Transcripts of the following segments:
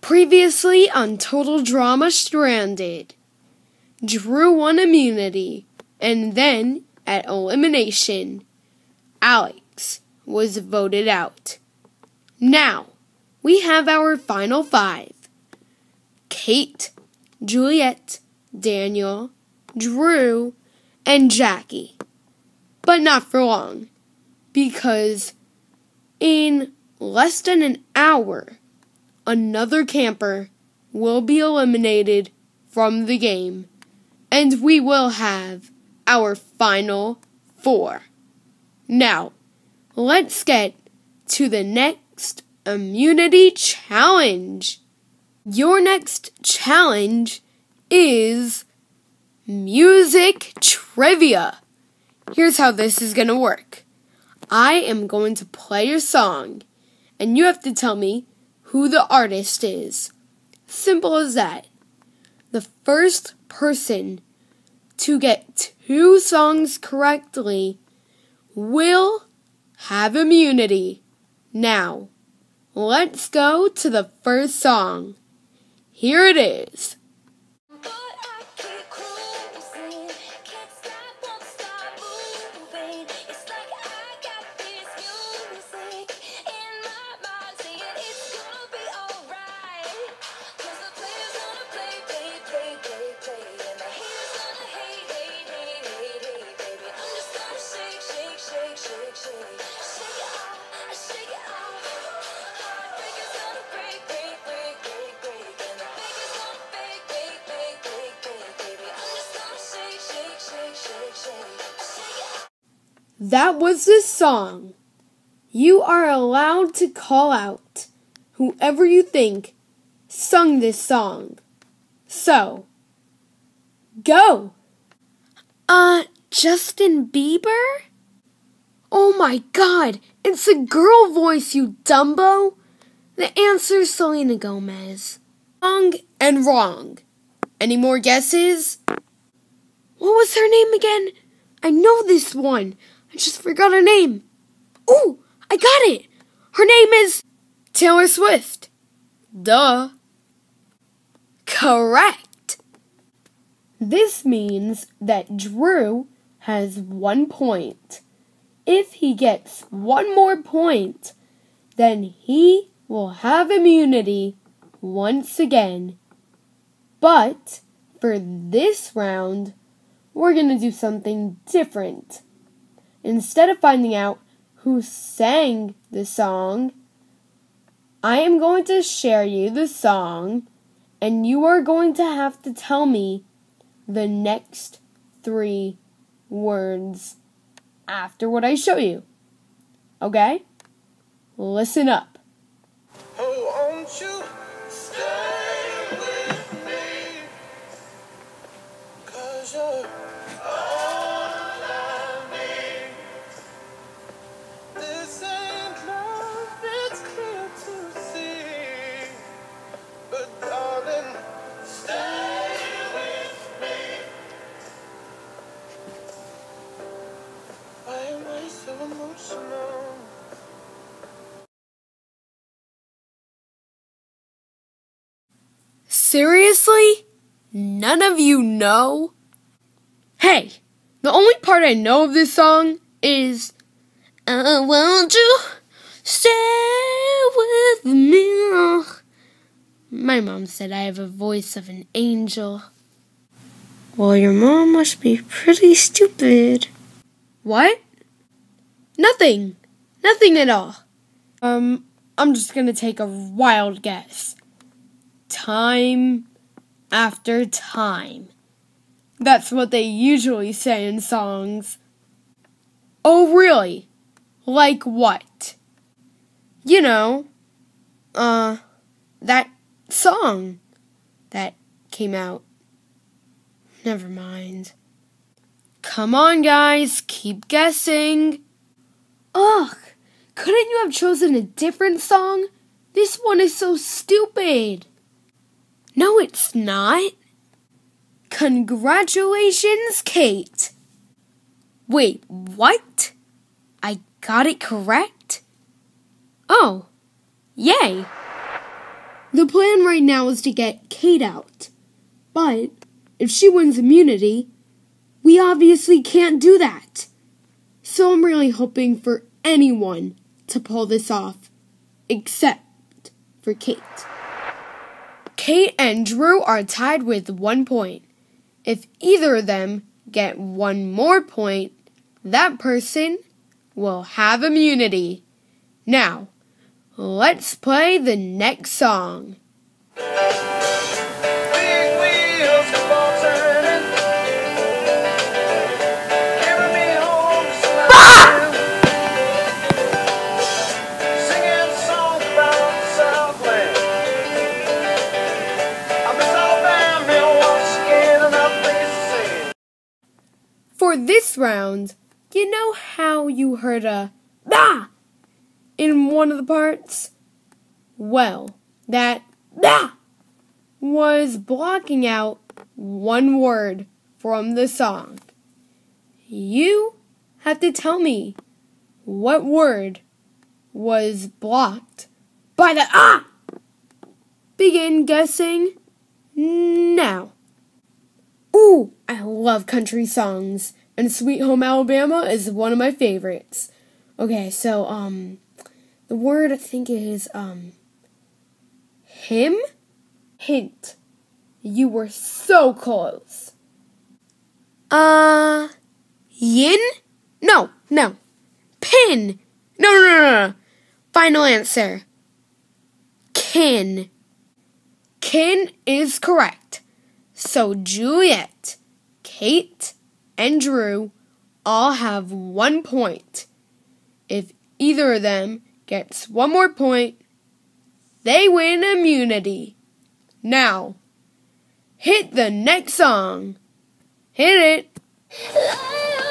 Previously on Total Drama Stranded, Drew won immunity, and then at elimination, Alex was voted out. Now, we have our final five Kate, Juliet, Daniel, Drew, and Jackie. But not for long, because in less than an hour, another camper will be eliminated from the game, and we will have our final four. Now, let's get to the next immunity challenge. Your next challenge is music trivia. Here's how this is going to work I am going to play a song, and you have to tell me who the artist is. Simple as that. The first person to get two songs correctly will have immunity. Now, let's go to the first song. Here it is. That was the song. You are allowed to call out whoever you think sung this song. So, go! Uh, Justin Bieber? Oh my god, it's a girl voice, you dumbo! The answer's Selena Gomez. Wrong and wrong. Any more guesses? What was her name again? I know this one. I just forgot her name. Oh, I got it. Her name is Taylor Swift. Duh. Correct. This means that Drew has one point. If he gets one more point, then he will have immunity once again. But for this round, we're going to do something different. Instead of finding out who sang the song, I am going to share you the song, and you are going to have to tell me the next three words after what I show you. Okay? Listen up. Seriously? None of you know? Hey, the only part I know of this song is I want you stay with me. My mom said I have a voice of an angel. Well, your mom must be pretty stupid. What? Nothing. Nothing at all. Um, I'm just gonna take a wild guess time after time. That's what they usually say in songs. Oh, really? Like what? You know, uh, that song that came out. Never mind. Come on, guys, keep guessing. Ugh, couldn't you have chosen a different song? This one is so stupid. No, it's not. Congratulations, Kate. Wait, what? I got it correct? Oh, yay. The plan right now is to get Kate out. But if she wins immunity, we obviously can't do that. So I'm really hoping for anyone to pull this off, except for Kate. Kate and Drew are tied with one point. If either of them get one more point, that person will have immunity. Now, let's play the next song. You heard a bah in one of the parts? Well, that bah was blocking out one word from the song. You have to tell me what word was blocked by the ah. Begin guessing now. Ooh, I love country songs and Sweet Home Alabama is one of my favorites. Okay, so um the word I think is um him hint. You were so close. Uh yin? No, no. Pin. No, no, no, no. Final answer. Kin. Kin is correct. So Juliet, Kate, and Drew all have one point. If either of them gets one more point, they win immunity. Now, hit the next song. Hit it.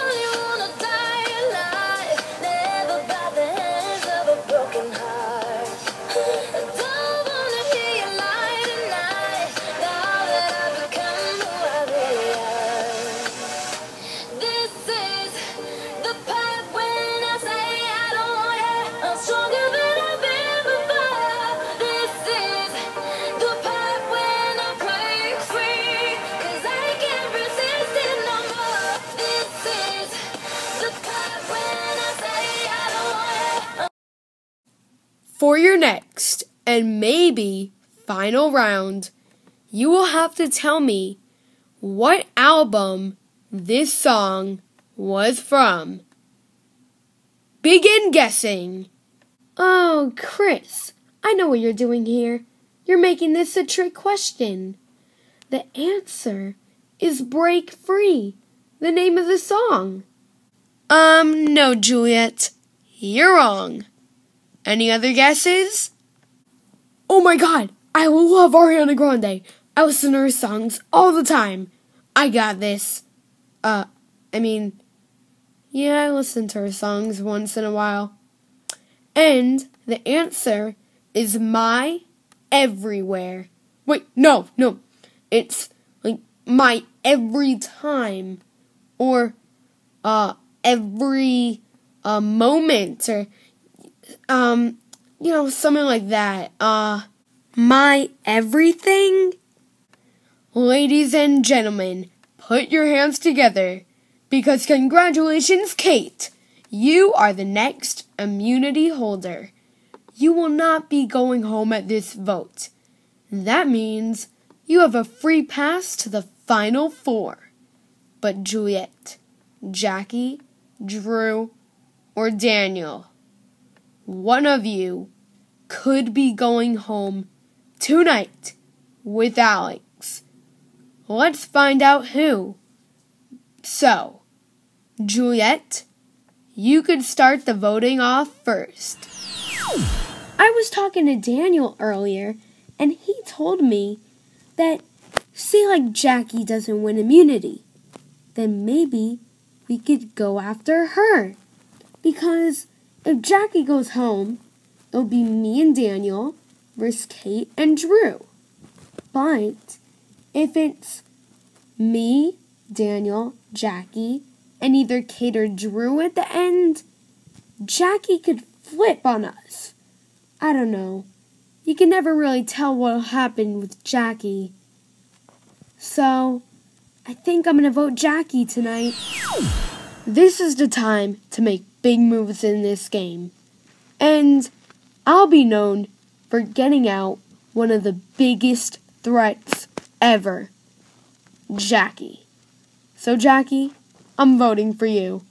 and maybe final round, you will have to tell me what album this song was from. Begin guessing. Oh, Chris, I know what you're doing here. You're making this a trick question. The answer is Break Free, the name of the song. Um, no, Juliet. You're wrong. Any other guesses? Oh my god, I love Ariana Grande. I listen to her songs all the time. I got this. Uh, I mean, yeah, I listen to her songs once in a while. And the answer is My Everywhere. Wait, no, no. It's like my every time or uh every uh moment or um, you know, something like that. Uh, my everything? Ladies and gentlemen, put your hands together because congratulations, Kate! You are the next immunity holder. You will not be going home at this vote. That means you have a free pass to the final four. But Juliet, Jackie, Drew, or Daniel one of you could be going home tonight with Alex. Let's find out who. So, Juliet, you could start the voting off first. I was talking to Daniel earlier, and he told me that, say, like Jackie doesn't win immunity, then maybe we could go after her. Because if Jackie goes home, it'll be me and Daniel versus Kate and Drew. But if it's me, Daniel, Jackie, and either Kate or Drew at the end, Jackie could flip on us. I don't know. you can never really tell what'll happen with Jackie. So, I think I'm gonna vote Jackie tonight. This is the time to make big moves in this game. And I'll be known for getting out one of the biggest threats ever Jackie. So, Jackie, I'm voting for you.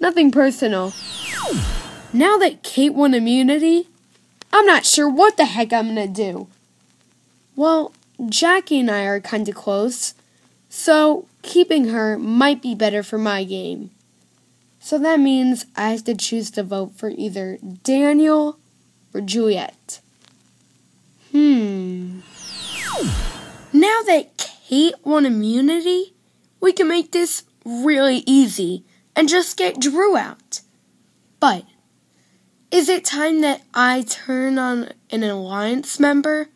Nothing personal. Now that Kate won immunity, I'm not sure what the heck I'm gonna do. Well, Jackie and I are kinda close, so keeping her might be better for my game. So that means I have to choose to vote for either Daniel or Juliet. Hmm. Now that Kate won immunity, we can make this really easy and just get Drew out. But is it time that I turn on an alliance member?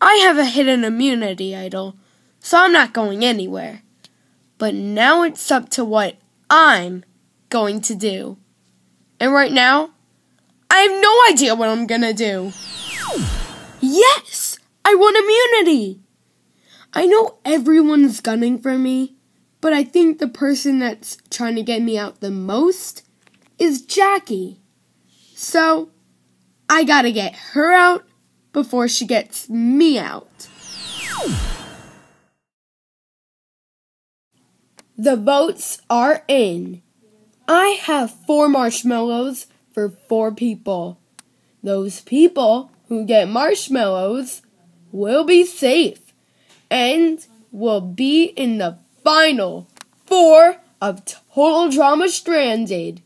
I have a hidden immunity idol, so I'm not going anywhere. But now it's up to what I'm going to do. And right now, I have no idea what I'm gonna do. Yes! I want immunity! I know everyone's gunning for me, but I think the person that's trying to get me out the most is Jackie. So, I gotta get her out before she gets me out. The votes are in. I have four marshmallows for four people. Those people who get marshmallows will be safe and will be in the final four of Total Drama Stranded.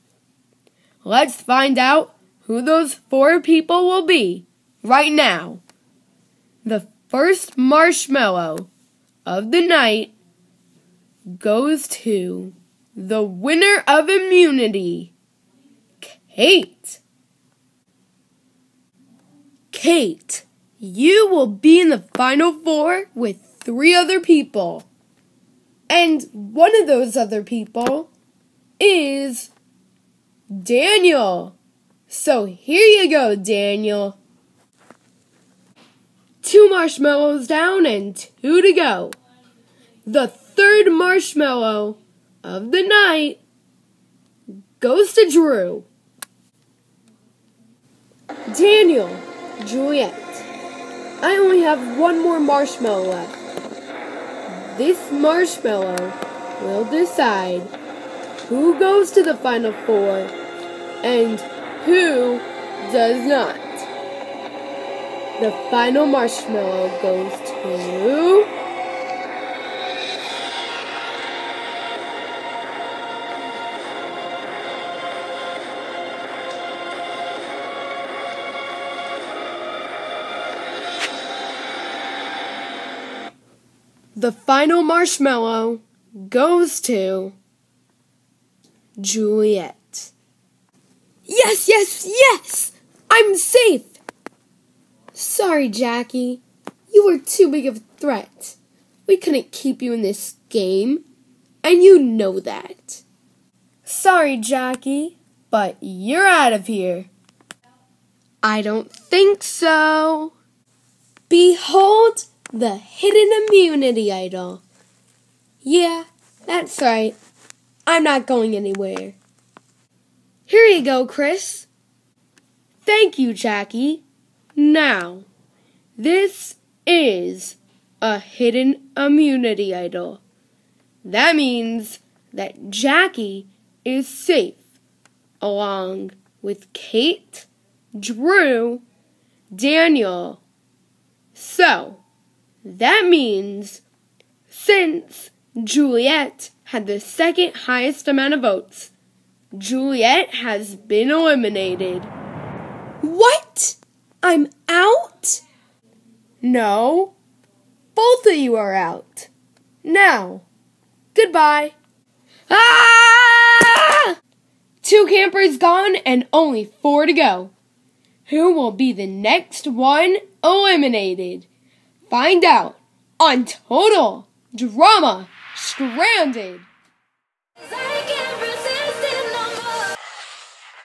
Let's find out who those four people will be right now. The first marshmallow of the night goes to the winner of immunity, Kate. Kate, you will be in the final four with three other people. And one of those other people is Daniel. So here you go, Daniel. Two marshmallows down and two to go. The third marshmallow of the night goes to Drew. Daniel, Juliet, I only have one more marshmallow left. This marshmallow will decide who goes to the final four and who does not. The final marshmallow goes to. The final marshmallow goes to Juliet. Yes, yes, yes! I'm safe! Sorry, Jackie. You were too big of a threat. We couldn't keep you in this game, and you know that. Sorry, Jackie, but you're out of here. I don't think so. Behold the hidden immunity idol. Yeah, that's right. I'm not going anywhere. Here you go, Chris. Thank you, Jackie. Now, this is a hidden immunity idol. That means that Jackie is safe along with Kate, Drew, Daniel. So, that means since Juliet had the second highest amount of votes, Juliet has been eliminated. What? I'm out? No. Both of you are out. Now, goodbye. Ah! Two campers gone and only four to go. Who will be the next one eliminated? Find out on Total Drama Stranded.